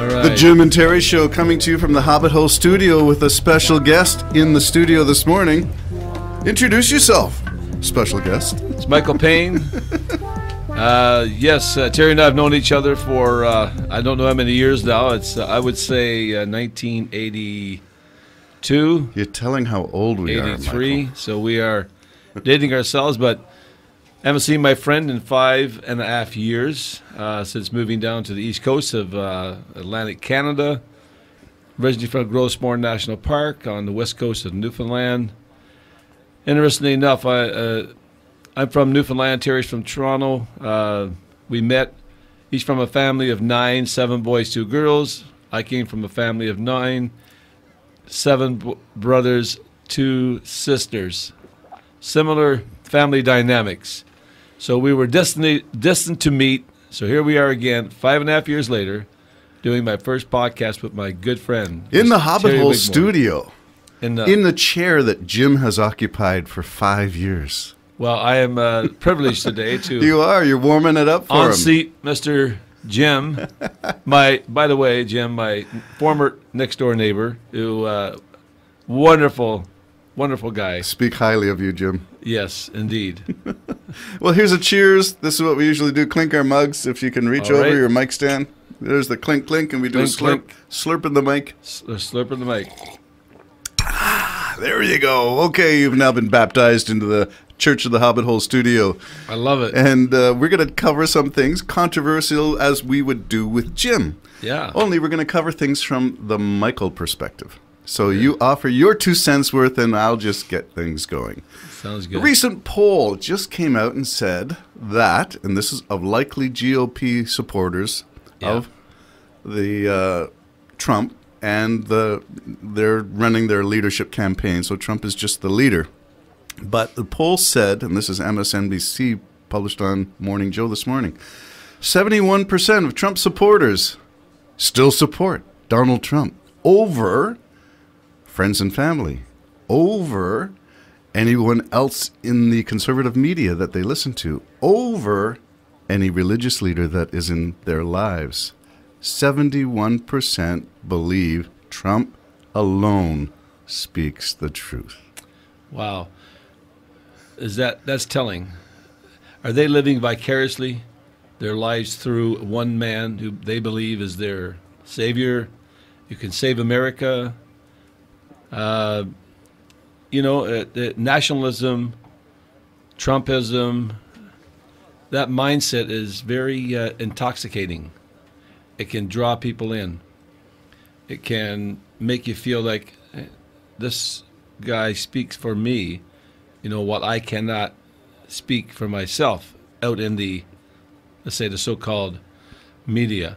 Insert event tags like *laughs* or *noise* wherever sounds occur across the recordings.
Right. The Jim and Terry Show coming to you from the Hobbit Hole studio with a special guest in the studio this morning. Introduce yourself, special guest. It's Michael Payne. *laughs* uh, yes, uh, Terry and I have known each other for uh, I don't know how many years now. It's uh, I would say uh, 1982, You're telling how old we are. 83. So we are dating ourselves, but haven't seen my friend in five and a half years uh, since moving down to the east coast of uh, Atlantic Canada. Originally from Gros Morne National Park on the west coast of Newfoundland. Interestingly enough, I, uh, I'm from Newfoundland. Terry's from Toronto. Uh, we met. He's from a family of nine, seven boys, two girls. I came from a family of nine, seven b- brothers, two sisters. Similar family dynamics. So we were destined, destined to meet. So here we are again, five and a half years later, doing my first podcast with my good friend In the Mr. Hobbit Terry Hole Wigmore. studio, In the, in the chair that Jim has occupied for five years. well, I am uh, privileged today to *laughs* You are. You're warming it up for on him. seat, Mr. Jim. my, by the way, Jim, my former next door neighbor, who uh, wonderful, wonderful guy. Speak highly of you, Jim. Yes, indeed. *laughs* Well, here's a cheers. This is what we usually do. Clink our mugs. If you can reach All over right. your mic stand. There's the clink clink, and we do a slurp, clink. slurp in the mic. Uh, slurping the mic. There you go. Okay, you've now been baptized into the Church of the Hobbit Hole studio. I love it. And uh, we're going to cover some things controversial as we would do with Jim. Yeah. Only we're going to cover things from the Michael perspective. So you offer your two cents worth, and I'll just get things going. Sounds A good. recent poll just came out and said that, and this is of likely GOP supporters Yeah. of the uh, Trump, and the they're running their leadership campaign. So Trump is just the leader. But the poll said, and this is MSNBC published on Morning Joe this morning, 71% of Trump supporters still support Donald Trump over friends and family, over anyone else in the conservative media that they listen to, over any religious leader that is in their lives. 71% believe Trump alone speaks the truth. Wow. Is that that's telling? Are they living vicariously their lives through one man who they believe is their savior, You can save America? Uh, you know, uh, nationalism, Trumpism, that mindset is very uh, intoxicating. It can draw people in. It can make you feel like eh, this guy speaks for me, you know, what I cannot speak for myself out in the, let's say, the so called media.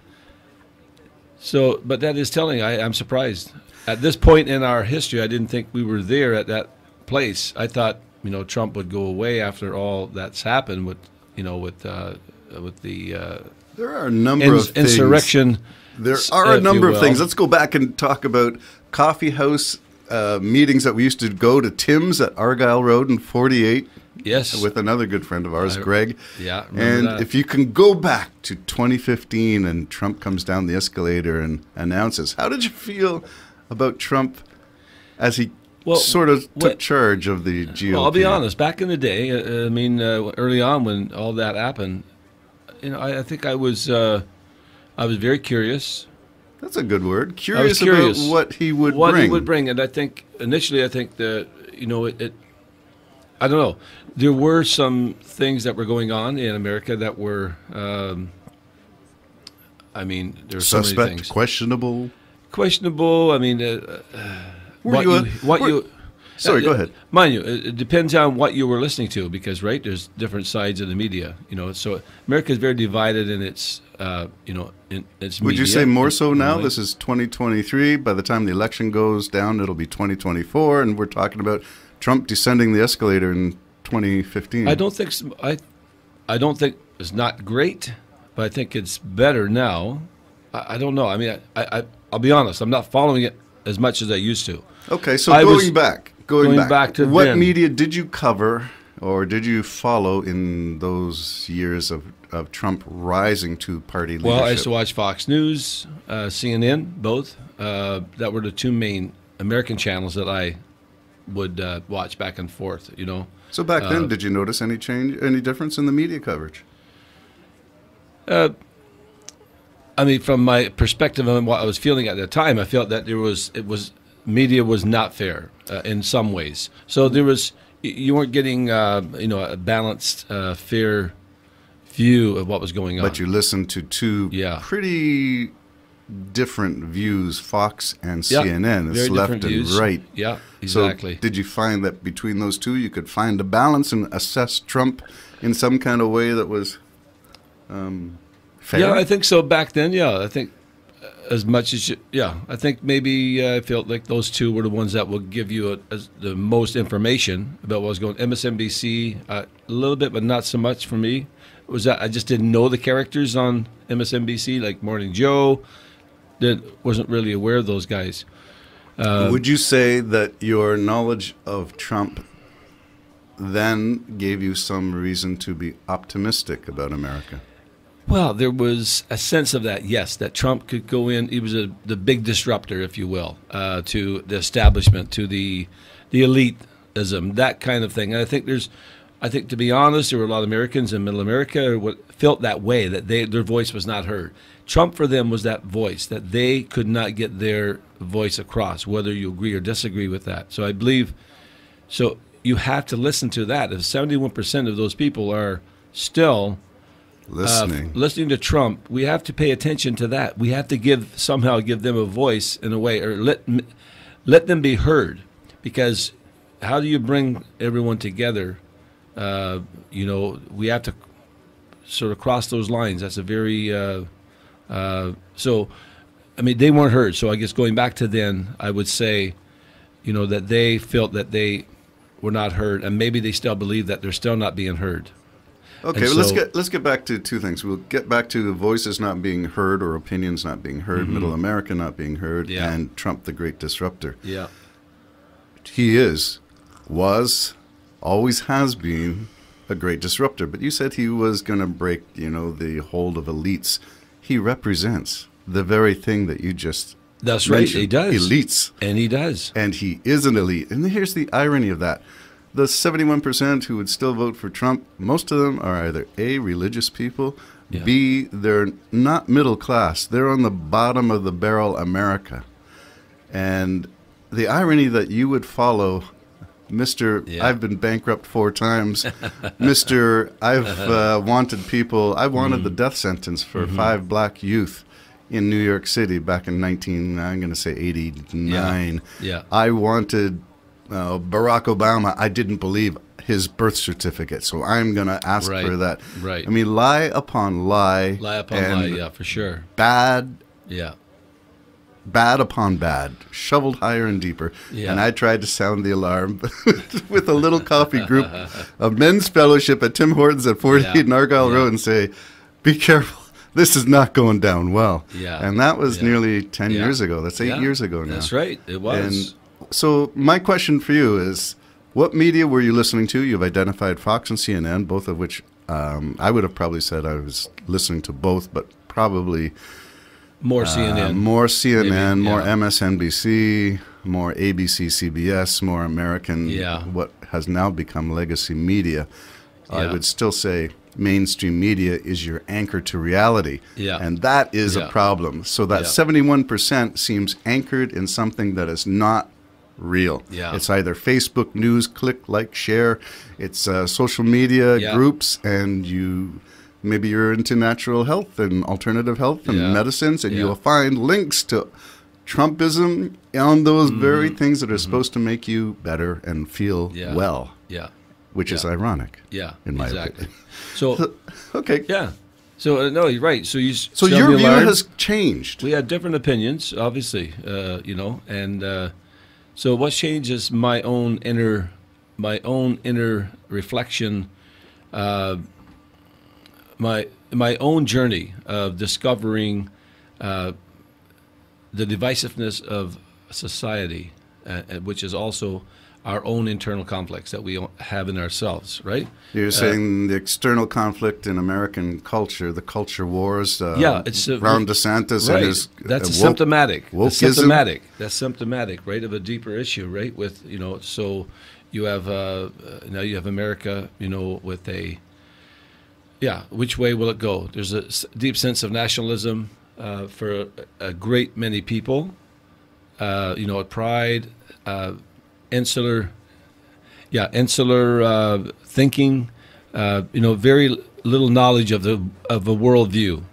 So, but that is telling. I, I'm surprised. At this point in our history, I didn't think we were there at that place. I thought, you know, Trump would go away after all that's happened with, you know, with uh, with the uh, There are a number ins- of things. insurrection. There are a number of things. Let's go back and talk about coffee house uh, meetings that we used to go to Tim's at Argyle Road in 48 Yes. with another good friend of ours, I- Greg. yeah, And that. if you can go back to 2015 and Trump comes down the escalator and announces, how did you feel about Trump as he Well, sort of took what- charge of the GOP? Well, I'll be honest. Back in the day, uh, I mean, uh, early on when all that happened, you know, I, I think I was, uh, I was very curious That's a good word. Curious, curious about what he would bring what bring. he would bring, and I think initially, I think that you know, it, it. I don't know. There were some things that were going on in America that were. Um, I mean, there were so many Suspect, things questionable. Questionable. I mean, uh, Were what you you, what were- you. Sorry, uh, go ahead. Mind you, it depends on what you were listening to, because right, there's different sides of the media. You know, so America is very divided in its, uh, you know, in its. Media. Would you say more so now? This is 2023. By the time the election goes down, it'll be 2024, and we're talking about Trump descending the escalator in 2015. I don't think I, I don't think it's not great, but I think it's better now. I, I don't know. I mean, I, I, I'll be honest. I'm not following it as much as I used to. Okay, so I going back, going, going back, back to what then. media did you cover? or did you follow in those years of, of Trump rising to party leadership? Well, I used to watch Fox News, uh, CNN, both. Uh, that were the two main American channels that I would uh, watch back and forth. You know. so back then, uh, did you notice any change, any difference in the media coverage? I mean, from my perspective and what I was feeling at the time, I felt that there was it was media was not fair uh, in some ways. So there was you weren't getting uh, you know a balanced, uh, fair view of what was going on. But you listened to two Yeah. pretty different views, Fox and Yeah, CNN. It's left and views. right. Yeah, exactly. So did you find that between those two, you could find a balance and assess Trump in some kind of way that was um, fair? Yeah, I think so. Back then, yeah, I think uh, as much as you, yeah, I think maybe uh, I felt like those two were the ones that would give you a, as the most information about what was going. On. MSNBC uh, a little bit, but not so much for me. Was that I just didn't know the characters on MSNBC, like Morning Joe. That wasn't really aware of those guys. Uh, Would you say that your knowledge of Trump then gave you some reason to be optimistic about America? Well, there was a sense of that, yes, that Trump could go in. He was a, the big disruptor, if you will, uh, to the establishment, to the the elitism, that kind of thing. And I think there's, I think to be honest, there were a lot of Americans in Middle America who felt that way, that they their voice was not heard. Trump for them was that voice that they could not get their voice across, whether you agree or disagree with that. So I believe, so you have to listen to that. If 71% of those people are still uh, Listening. listening to Trump, we have to pay attention to that. We have to give somehow give them a voice in a way, or let let them be heard. Because how do you bring everyone together? Uh, you know, we have to sort of cross those lines. That's a very uh, uh, so. I mean, they weren't heard. So I guess going back to then, I would say, you know, that they felt that they were not heard, and maybe they still believe that they're still not being heard. Okay, well, let's get let's get back to two things. We'll get back to voices not being heard or opinions not being heard, Middle America not being heard, Mm-hmm. Yeah. and Trump, the great disruptor. Yeah. He is, was, always has been a great disruptor. But you said he was going to break, you know, the hold of elites. He represents the very thing that you just That's right. He does. elites. And he does. and he is an elite. And here's the irony of that. The 71% who would still vote for Trump, most of them are either A, religious people, Yeah. B, they're not middle class. They're on the bottom of the barrel America. And the irony that you would follow Mr. Yeah. I've been bankrupt four times. *laughs* Mr. I've *laughs* uh, wanted people, I wanted Mm-hmm. the death sentence for five black youth in New York City back in 19, I'm going to say 89. Yeah. I wanted uh, Barack Obama. I didn't believe his birth certificate, so I'm going to ask Right, for that. right. I mean, lie upon lie. Lie upon lie, yeah, for sure. Bad, Yeah. bad upon bad, shoveled higher and deeper. Yeah. And I tried to sound the alarm *laughs* with a little coffee group of *laughs* men's fellowship at Tim Hortons at 48 Yeah, Nargile yeah. Road and say, be careful. This is not going down well. Yeah, And that was yeah. nearly 10 Yeah. years ago. That's eight Yeah, years ago now. That's right. It was. And so, my question for you is what media were you listening to? You've identified Fox and CNN, both of which um, I would have probably said I was listening to both, but probably more uh, CNN. more CNN, Maybe, more yeah. MSNBC, more ABC, CBS, more American, Yeah. what has now become legacy media. I would still say mainstream media is your anchor to reality. Yeah. And that is Yeah. a problem. So that Yeah. 71% seems anchored in something that is not real. Yeah. It's either Facebook news, click, like, share. It's uh, social media Yeah. groups, and you maybe you're into natural health and alternative health and Yeah. medicines, and Yeah. you'll find links to Trumpism on those very Mm-hmm. things that are supposed to make you better and feel Yeah. well, yeah. which is ironic. Yeah. In my exactly. opinion. So, *laughs* Okay. yeah. So, uh, no, you're right. So, you So your view has changed. We had different opinions, obviously, uh, you know, and uh, so what changes my own inner, my own inner reflection, uh, my my own journey of discovering uh, the divisiveness of society, uh, uh, which is also our own internal conflicts that we have in ourselves, right? You're saying the external conflict in American culture, the culture wars. Uh, Yeah, it's a- Ron DeSantis right. and his That's uh, woke- symptomatic. That's symptomatic. That's symptomatic, right, of a deeper issue, right? With you know, so you have uh, uh, now you have America, you know, with a yeah. Which way will it go? There's a deep sense of nationalism uh, for a, a great many people. Uh, you know, pride, uh, insular, yeah, insular uh, thinking. Uh, you know, very little knowledge of the of a worldview,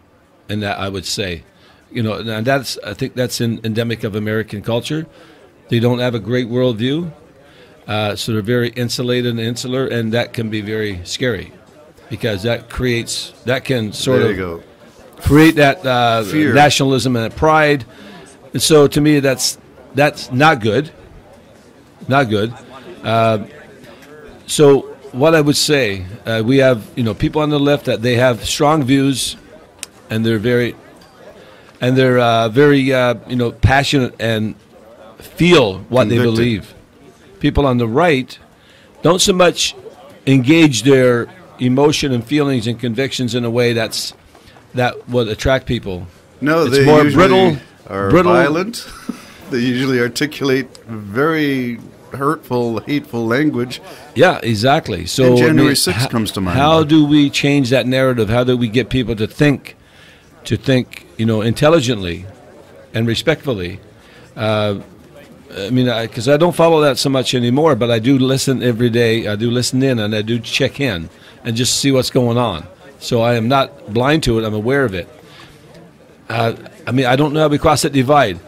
and that I would say, you know, and that's I think that's in, endemic of American culture. They don't have a great worldview, uh, so they're very insulated and insular, and that can be very scary because that creates that can sort There of go. create that uh, nationalism and pride. And so to me, that's that's not good. Not good. Uh, so what I would say, uh, we have you know people on the left that they have strong views, and they're very, and they're uh, very uh, you know passionate and feel what they believe. People on the right don't so much engage their emotion and feelings and convictions in a way that's that would attract people. No, It's they more brittle- are brittle- violent. *laughs* they usually articulate very hurtful, hateful language. Yeah, exactly. So And January I mean, 6th ho- comes to mind. How do we change that narrative? How do we get people to think, to think, you know, intelligently and respectfully? Uh, I mean, because I, don't follow that so much anymore, but I do listen every day. I do listen in and I do check in and just see what's going on. So I am not blind to it. I'm aware of it. Uh, I mean, I don't know how we cross that divide,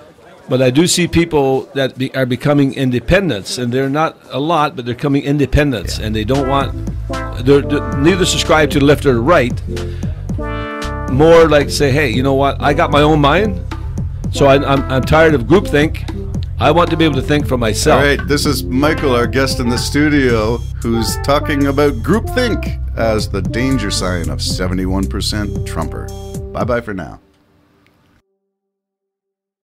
but I do see people that be, are becoming independents, and they're not a lot, but they're becoming independents, and they don't want. They're, they're neither subscribe to the left or the right. More like say, hey, you know what? I got my own mind, so I, I'm, I'm tired of groupthink. I want to be able to think for myself. All right, this is Michael, our guest in the studio, who's talking about groupthink as the danger sign of 71% Trumper. Bye bye for now.